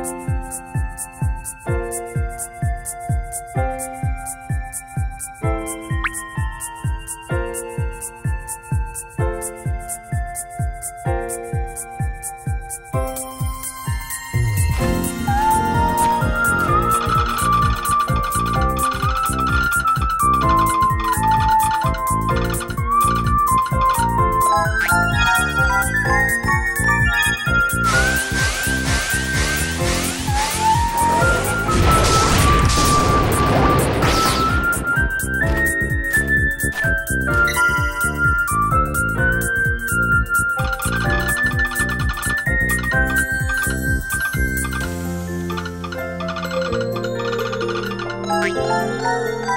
Podcast. Música